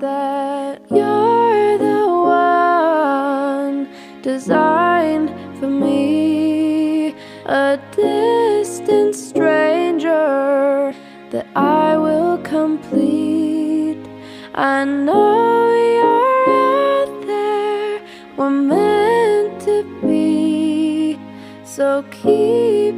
that you're the one designed for me, a distant stranger that I will complete. I know you're out there, we're meant to be, so keep